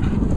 Yeah.